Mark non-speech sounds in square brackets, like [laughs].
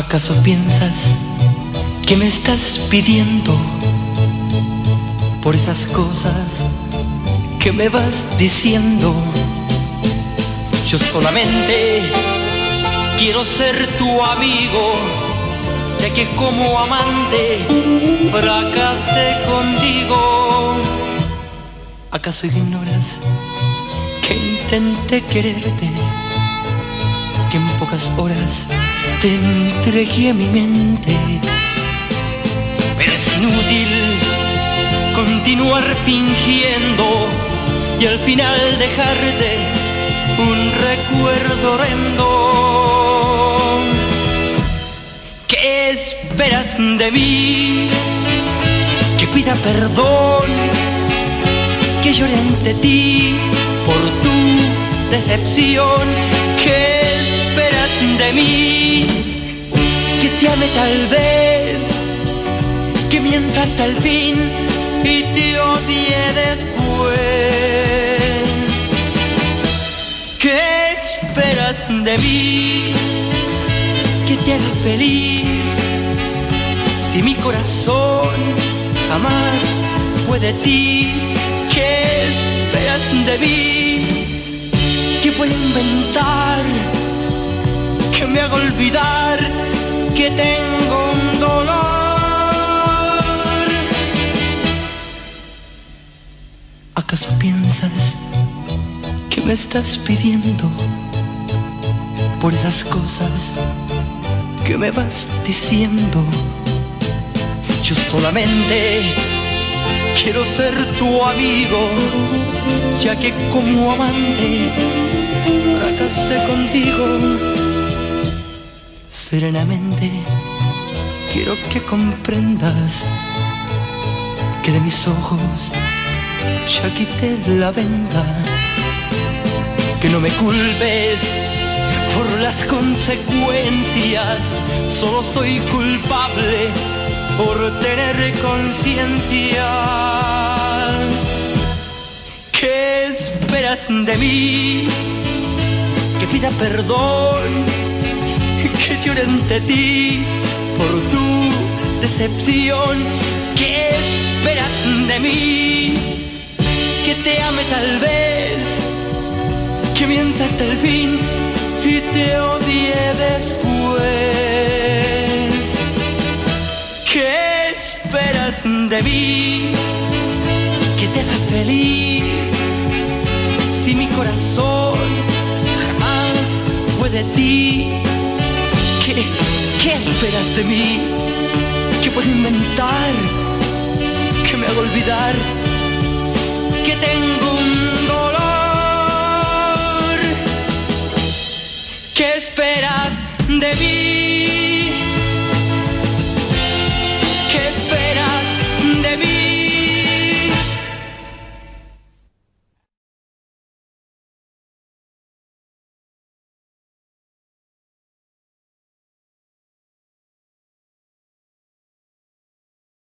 ¿Acaso piensas que me estás pidiendo por esas cosas que me vas diciendo? Yo solamente quiero ser tu amigo, ya que como amante fracasé contigo. ¿Acaso ignoras que intenté quererte? Que en pocas horas te entregué mi mente. Pero es inútil continuar fingiendo y al final dejarte un recuerdo horrendo. ¿Qué esperas de mí? Que pida perdón, que llore ante ti por tu decepción. ¿Qué esperas de mí? Que te ame tal vez, que mienta hasta el fin y te odie después. ¿Qué esperas de mí? Que te haga feliz si mi corazón jamás fue de ti. ¿Qué esperas de mí? Que pueda inventar, me haga olvidar que tengo un dolor. ¿Acaso piensas que me estás pidiendo por esas cosas que me vas diciendo? Yo solamente quiero ser tu amigo, ya que como amante fracasé contigo. Serenamente quiero que comprendas que de mis ojos ya quité la venda. Que no me culpes por las consecuencias, solo soy culpable por tener conciencia. ¿Qué esperas de mí? Que pida perdón, [laughs] que llore ante ti por tu decepción. ¿Qué esperas de mí? Que te ame tal vez, que mienta hasta el fin y te odie después. ¿Qué esperas de mí? Que te haga feliz si mi corazón jamás fue de ti esperas de mí? ¿Qué puedo inventar? ¿Qué me hago olvidar? Que tengo un dolor. ¿Qué esperas de mí?